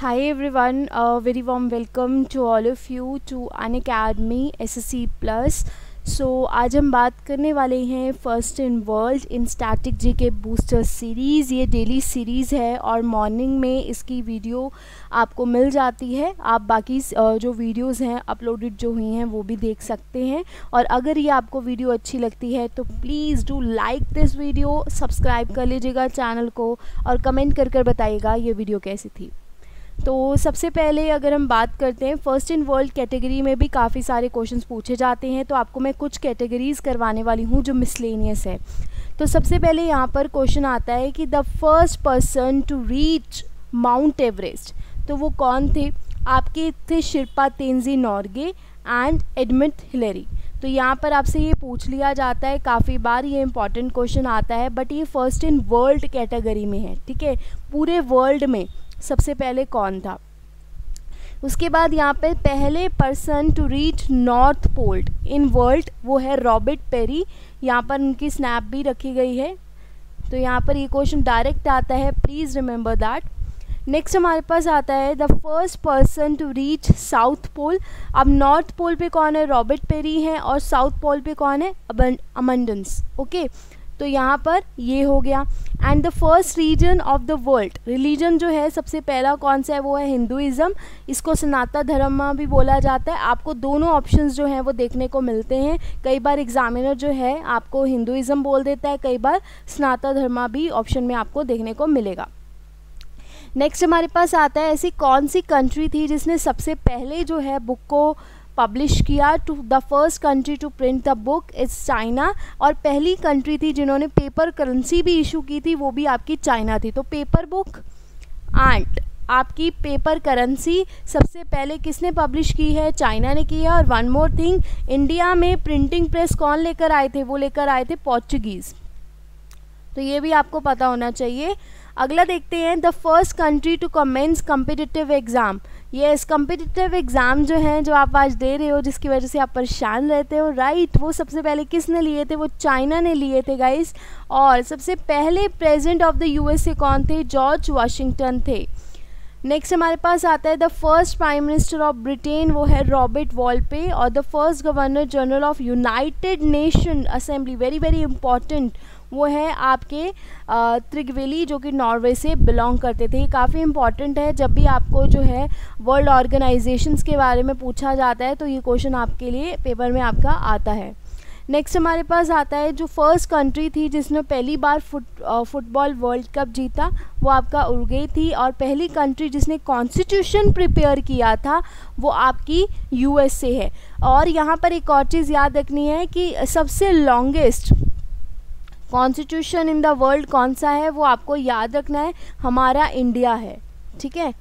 Hi everyone, a very warm welcome to all of you to Unacademy SSC Plus. So so, आज हम बात करने वाले हैं first in world in static G K booster series ये daily series है और मॉर्निंग में इसकी वीडियो आपको मिल जाती है। आप बाकी जो वीडियोस हैं अपलोडेड जो हुई हैं वो भी देख सकते हैं। और अगर ये आपको वीडियो अच्छी लगती है तो please do like this video subscribe कर लीजिएगा चैनल को और कमेंट कर कर बताइएगा ये वीडियो कैसी थी। तो सबसे पहले अगर हम बात करते हैं फ़र्स्ट इन वर्ल्ड कैटेगरी में भी काफ़ी सारे क्वेश्चंस पूछे जाते हैं तो आपको मैं कुछ कैटेगरीज करवाने वाली हूँ जो मिसलेनियस है। तो सबसे पहले यहाँ पर क्वेश्चन आता है कि the first person to reach Mount Everest तो वो कौन थे? आपके थे Shilpa Tenzing Norgay and Edmund Hillary तो यहाँ पर आपसे ये पूछ लिया जाता है, काफ़ी बार ये इंपॉर्टेंट क्वेश्चन आता है बट ये फ़र्स्ट इन वर्ल्ड कैटेगरी में है, ठीक है? पूरे वर्ल्ड में। सबसे पहले कौन था? उसके बाद यहाँ पे पहले person to reach north pole in world वो है रॉबर्ट पेरी यहाँ पर उनकी स्नैप भी रखी गई है। तो यहाँ पर ये क्वेश्चन डायरेक्ट आता है। प्लीज़ रिमेंबर दैट नेक्स्ट हमारे पास आता है the first person to reach south pole अब नॉर्थ पोल पे कौन है? रॉबर्ट पेरी है और साउथ पोल पे कौन है? अमंडेंस ओके तो यहाँ पर ये हो गया। And the first region of the world religion जो है, सबसे पहला कौन सा है? वो है हिंदुज़म इसको सनातन धर्म भी बोला जाता है। आपको दोनों ऑप्शंस जो हैं, वो देखने को मिलते हैं। कई बार एग्जामिनर जो है, आपको हिंदुज़म बोल देता है। कई बार सनातन धर्मा भी ऑप्शन में आपको देखने को मिलेगा। नेक्स्ट हमारे पास आता है, ऐसी कौन सी कंट्री थी जिसने सबसे पहले जो है बुक को पब्लिश किया to the first country to print the book is China और पहली कंट्री थी जिन्होंने पेपर करेंसी भी इशू की थी, वो भी आपकी चाइना थी। तो पेपर बुक आंट आपकी पेपर करेंसी सबसे पहले किसने पब्लिश की है? चाइना ने की है और वन मोर थिंग इंडिया में प्रिंटिंग प्रेस कौन लेकर आए थे? वो लेकर आए थे पोर्चुगीज़ तो ये भी आपको पता होना चाहिए। अगला देखते हैं the first country to commence competitive exam ये इस कम्पिटिटिव एग्ज़ाम जो हैं, जो आप आज दे रहे हो, जिसकी वजह से आप परेशान रहते हो राइट वो सबसे पहले किसने लिए थे? वो चाइना ने लिए थे गाइस और सबसे पहले प्रेसिडेंट ऑफ़ द यूएसए कौन थे? जॉर्ज वाशिंगटन थे। नेक्स्ट हमारे पास आता है the first prime minister of Britain वो है रॉबर्ट वॉलपे और the first governor general of United Nation assembly very very important वो है आपके त्रिगवेली, जो कि नॉर्वे से बिलोंग करते थे। ये काफ़ी इंपॉर्टेंट है। जब भी आपको जो है वर्ल्ड ऑर्गेनाइजेशंस के बारे में पूछा जाता है तो ये क्वेश्चन आपके लिए पेपर में आपका आता है। नेक्स्ट हमारे पास आता है जो फ़र्स्ट कंट्री थी, जिसने पहली बार फुट फुटबॉल वर्ल्ड कप जीता, वो आपका उर्गे थी। और पहली कंट्री जिसने कॉन्स्टिट्यूशन प्रिपेयर किया था, वो आपकी यूएसए है। और यहाँ पर एक और चीज़ याद रखनी है कि सबसे longest constitution in the world कौन सा है, वो आपको याद रखना है, हमारा इंडिया है, ठीक है?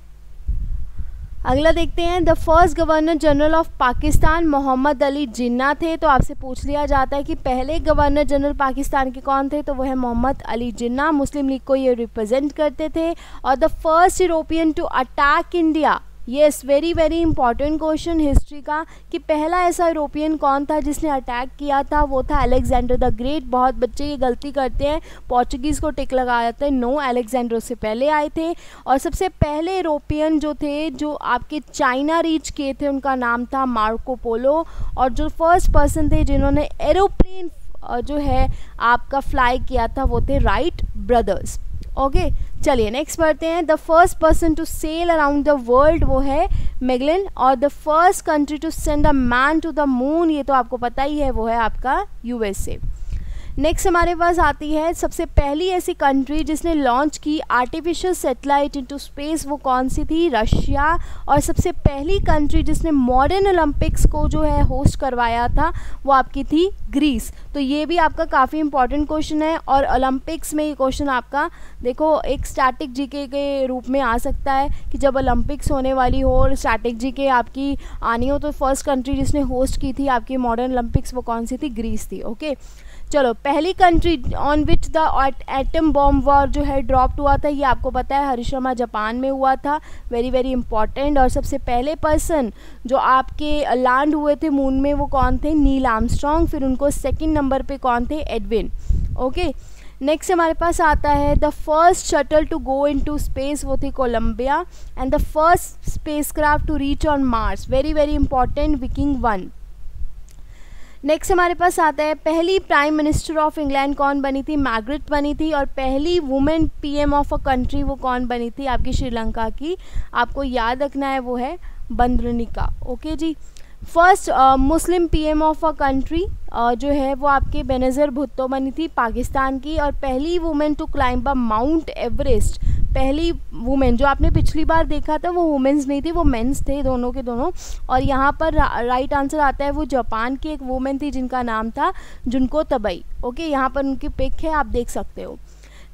अगला देखते हैं the first governor general of Pakistan Mohammad Ali Jinnah थे तो आपसे पूछ लिया जाता है कि पहले गवर्नर जनरल पाकिस्तान के कौन थे तो वो है मोहम्मद अली जिन्ना, मुस्लिम लीग को ये रिप्रेजेंट करते थे, और the first European to attack India yes very very important question history का, कि पहला ऐसा यूरोपियन कौन था जिसने अटैक किया था? वो था अलेक्जेंडर द ग्रेट बहुत बच्चे ये गलती करते हैं। पोर्चुगीज़ को टिक लगा जाते हैं। नो अलेक्जेंडर से पहले आए थे। और सबसे पहले यूरोपियन जो थे, जो आपके चाइना रीच किए थे, उनका नाम था मार्को पोलो और जो फ़र्स्ट पर्सन थे, जिन्होंने एरोप्लेन जो है, आपका फ्लाई किया था, वो थे राइट ब्रदर्स ओके चलिए नेक्स्ट पढ़ते हैं. The first person to sail around the world वो है मेगलिन और the first country to send a man to the moon ये तो आपको पता ही है, वो है आपका यूएसए नेक्स्ट हमारे पास आती है सबसे पहली ऐसी कंट्री जिसने लॉन्च की आर्टिफिशियल सेटेलाइट इनटू स्पेस वो कौन सी थी? रशिया। और सबसे पहली कंट्री जिसने मॉडर्न ओलंपिक्स को जो है होस्ट करवाया था, वो आपकी थी ग्रीस तो ये भी आपका काफ़ी इंपॉर्टेंट क्वेश्चन है और ओलंपिक्स में ये क्वेश्चन आपका, देखो, एक स्टैटिक जीके के रूप में आ सकता है कि जब ओलंपिक्स होने वाली हो और स्टैटिक जीके आपकी आनी हो तो फ़र्स्ट कंट्री जिसने होस्ट की थी आपकी मॉडर्न ओलंपिक्स वो कौन सी थी? ग्रीस थी ओके चलो, पहली country on which the atom bomb war जो है ड्रॉप्ड हुआ था, ये आपको पता है हरिशर्मा जापान में हुआ था। वेरी वेरी इंपॉर्टेंट और सबसे पहले पर्सन जो आपके लैंड हुए थे मून में, वो कौन थे? नील आर्मस्ट्रॉन्ग फिर उनको सेकंड नंबर पे कौन थे? एडविन ओके नेक्स्ट हमारे पास आता है the first shuttle to go in to space वो थी Columbia and the first space craft to reach on Mars very very important Viking one next हमारे पास आता है, पहली प्राइम मिनिस्टर ऑफ़ इंग्लैंड कौन बनी थी? मैग्रेट बनी थी और पहली women PM of a country वो कौन बनी थी? आपकी श्रीलंका की। आपको याद रखना है, वो है Bandaranaike. Okay ji? First muslim PM of a country जो है, वो आपके बेनज़र भुट्टो बनी थी पाकिस्तान की और पहली women to climb a Mount Everest पहली वुमेन जो आपने पिछली बार देखा था वो वुमेन्स नहीं थी वो मेंस थे दोनों के दोनों। और यहाँ पर रा, राइट आंसर आता है वो जापान की एक वुमेन थी जिनका नाम था जिनको तबई ओके यहाँ पर उनकी पिक है आप देख सकते हो।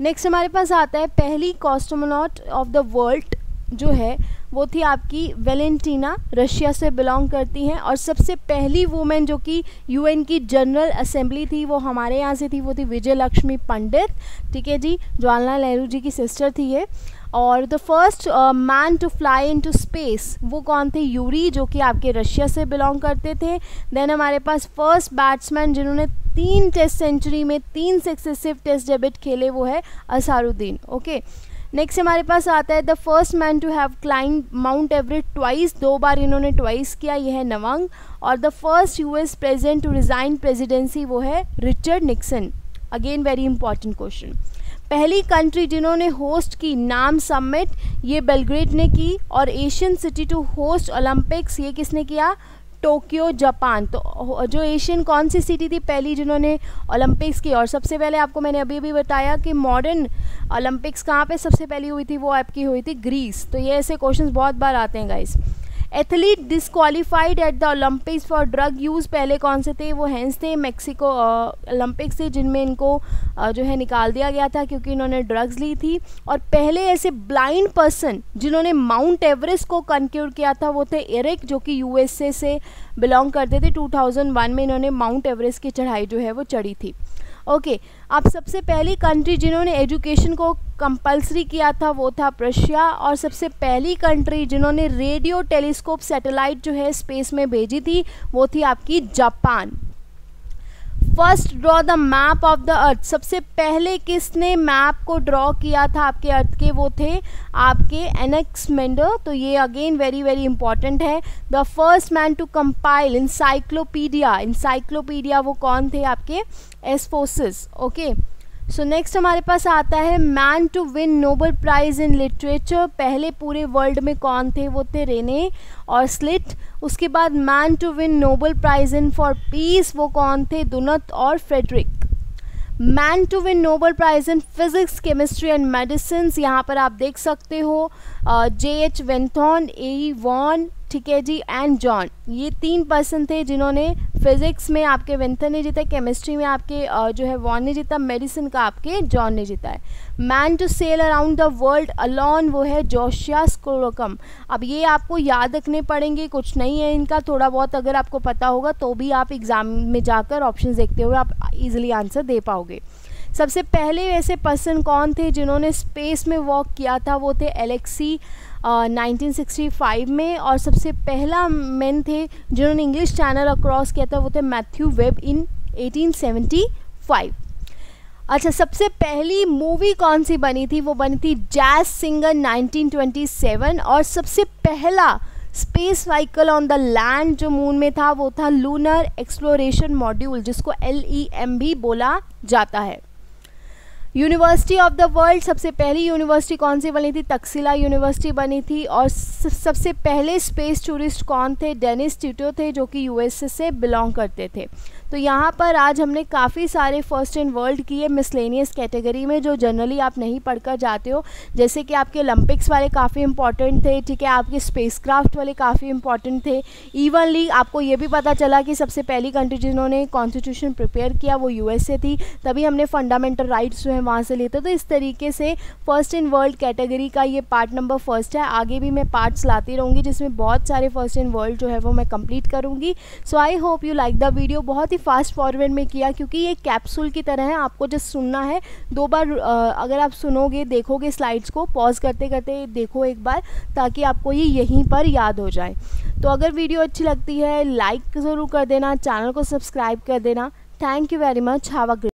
नेक्स्ट हमारे पास आता है पहली कॉस्टोमोनॉट ऑफ़ द वर्ल्ड जो है, वो थी आपकी वेलेंटीना, रशिया से बिलोंग करती हैं और सबसे पहली वुमेन जो कि यूएन की जनरल असेंबली थी, वो हमारे यहाँ से थी, वो थी विजय लक्ष्मी पंडित, ठीक है जी? जवाहरलाल नेहरू जी की सिस्टर थी ये। और the first man to fly in to space वो कौन थे? यूरी, जो कि आपके रशिया से बिलोंग करते थे। देन हमारे पास फ़र्स्ट बैट्समैन जिन्होंने तीन टेस्ट सेंचुरी में तीन सक्सेसिव टेस्ट डेबिट खेले, वो है असारुद्दीन ओके okay? नेक्स्ट हमारे पास आता है the first man to have climb mount Everest twice दो बार इन्होंने ट्वाइस किया, यह है नवांग। और the first US president to resign presidency वो है Richard Nixon again very important question पहली कंट्री जिन्होंने होस्ट की, नाम समिट ये बेलग्रेड ने की। और Asian city to host Olympics ये किसने किया? Tokyo, Japan. तो जो एशियन कौन सी सिटी थी पहली जिन्होंने ओलंपिक्स की? और सबसे पहले आपको मैंने अभी भी बताया कि मॉडर्न ओलंपिक्स कहाँ पे सबसे पहली हुई थी, वो आपकी हुई थी ग्रीस। तो ये ऐसे क्वेश्चंस बहुत बार आते हैं guys athlete disqualified at the Olympics for drug use पहले कौन से थे? वो हैंस थे मेक्सिको ओलंपिक्स थे जिनमें इनको uh, जो है निकाल दिया गया था क्योंकि इन्होंने ड्रग्स ली थी। और पहले ऐसे ब्लाइंड पर्सन जिन्होंने माउंट एवरेस्ट को कंक्यूर किया था वो थे एरिक जो कि यूएसए से बिलोंग करते थे। 2001 में इन्होंने माउंट एवरेस्ट की चढ़ाई जो है वो चढ़ी थी। ओके अब सबसे पहली कंट्री जिन्होंने एजुकेशन को कंपलसरी किया था, वो था प्रशिया और सबसे पहली कंट्री जिन्होंने रेडियो टेलीस्कोप सैटेलाइट जो है स्पेस में भेजी थी, वो थी आपकी Japan first draw the map of the earth. सबसे पहले किसने मैप को ड्रॉ किया था आपके अर्थ के? वो थे आपके एनेक्स मेंडर तो ये अगेन वेरी वेरी इंपॉर्टेंट है। The first man to compile encyclopedia encyclopedia वो कौन थे आपके? एसफोसिस ओके okay? सो नेक्स्ट हमारे पास आता है man to win Nobel prize in literature पहले पूरे वर्ल्ड में कौन थे? वो थे रेने और स्लिट उसके बाद man to win Nobel prize in for peace वो कौन थे? दुनत और Frederic man to win Nobel prize in physics chemistry and medicine यहाँ पर आप देख सकते हो जे एच वेंथॉन ए वॉन ठीक है जी एंड जॉन ये तीन पर्सन थे जिन्होंने फिजिक्स में आपके वेंथन ने जीता केमिस्ट्री में आपके जो है वॉन ने जीता मेडिसिन का आपके जॉन ने जीता है। Man to sail around the world alone वो है जोशिया स्कोरकम अब ये आपको याद रखने पड़ेंगे, कुछ नहीं है इनका, थोड़ा बहुत अगर आपको पता होगा तो भी आप एग्ज़ाम में जाकर ऑप्शन देखते हुए आप इजिली आंसर दे पाओगे। सबसे पहले ऐसे पर्सन कौन थे जिन्होंने स्पेस में वॉक किया था? वो थे एलेक्सी नाइनटीन सिक्सटी फाइव में और सबसे पहला मैन थे जिन्होंने इंग्लिश चैनल अक्रॉस किया था, वो थे मैथ्यू वेब इन 1875 अच्छा सबसे पहली मूवी कौन सी बनी थी? वो बनी थी जैज सिंगर 1927 और सबसे पहला space vehicle on the land जो मून में था, वो था लूनर एक्सप्लोरेशन मॉड्यूल जिसको एल ई एम भी बोला जाता है। यूनिवर्सिटी ऑफ़ द वर्ल्ड, सबसे पहली यूनिवर्सिटी कौन सी बनी थी? तकसीला यूनिवर्सिटी बनी थी और सबसे पहले स्पेस टूरिस्ट कौन थे? डेनिस ट्यूटो थे, जो कि यूएसए से बिलोंग करते थे। तो यहाँ पर आज हमने काफ़ी सारे फ़र्स्ट इन वर्ल्ड किए मिसलेनियस कैटेगरी में, जो जनरली आप नहीं पढ़कर जाते हो। जैसे कि आपके ओलंपिक्स वाले काफ़ी इंपॉर्टेंट थे, ठीक है? आपके स्पेस क्राफ्ट वाले काफ़ी इंपॉर्टेंट थे। इवनली आपको ये भी पता चला कि सबसे पहली कंट्री जिन्होंने कॉन्स्टिट्यूशन प्रिपेयर किया वो यूएसए थी। तभी हमने फंडामेंटल राइट्स जो है वहाँ से लेते तो इस तरीके से फ़र्स्ट इन वर्ल्ड कैटेगरी का ये पार्ट नंबर फ़र्स्ट है। आगे भी मैं पार्ट्स लाती रहूँगी, जिसमें बहुत सारे फ़र्स्ट इन वर्ल्ड जो है वो मैं कंप्लीट करूँगी। So I hope you like the video बहुत ही फास्ट फॉरवर्ड में किया, क्योंकि ये कैप्सूल की तरह है, आपको जस्ट सुनना है। दो बार अगर आप सुनोगे, देखोगे स्लाइड्स को पॉज करते करते देखो एक बार, ताकि आपको ये यहीं पर याद हो जाए। तो अगर वीडियो अच्छी लगती है लाइक ज़रूर कर देना चैनल को सब्सक्राइब कर देना। थैंक यू वेरी मच हावा